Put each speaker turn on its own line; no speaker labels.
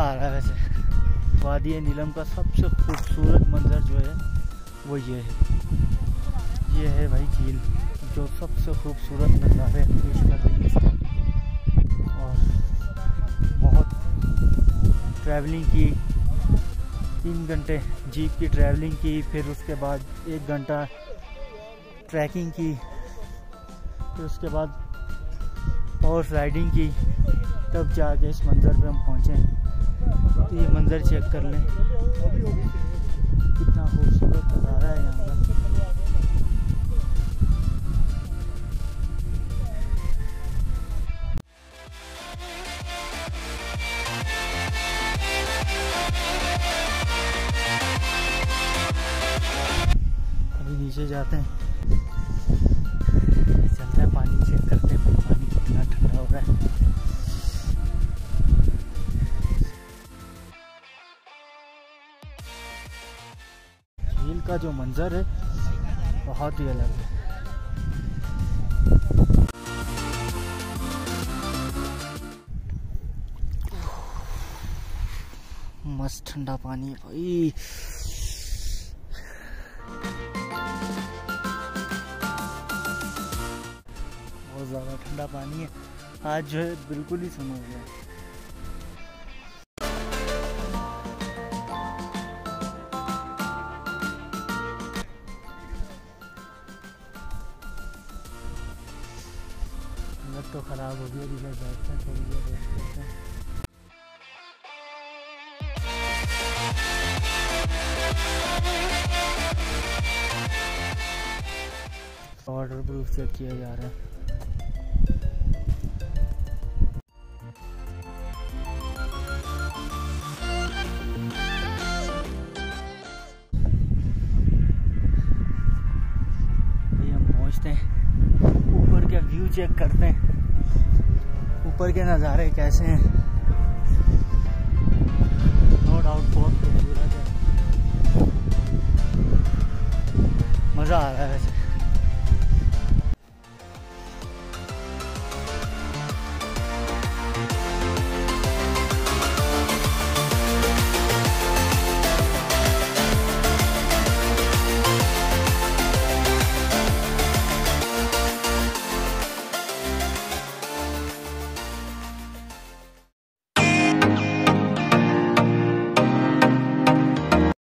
मज़ा आ रहा है वैसे। वादी नीलम का सबसे खूबसूरत मंजर जो है, वो ये है। ये है भाई झील, जो सबसे खूबसूरत नज़ारे पेश कर रही है। और बहुत ट्रैवलिंग की, तीन घंटे जीप की ट्रैवलिंग की, फिर उसके बाद एक घंटा ट्रैकिंग की, फिर उसके बाद हॉर्स राइडिंग की, तब जाके इस मंज़र पे हम पहुँचे। तो ये मंज़र चेक कर लें। कितना खूबसूरत नज़ारा है यहाँ का। अभी नीचे जाते हैं। झील का जो मंजर है, बहुत ही अलग है। मस्त ठंडा पानी भाई बहुत ज़्यादा ठंडा पानी है। आज जो है, बिल्कुल ही सुन गया। हालत तो ख़राब हो गई, अभी बैठते हैं, थोड़ी देर रेस्ट करते हैं। ऑर्डर प्रूफ चेक किया जा रहा है। चेक करते हैं। ऊपर के नज़ारे कैसे हैं? नो डाउट बहुत खूबसूरत है। मज़ा आ रहा है वैसे।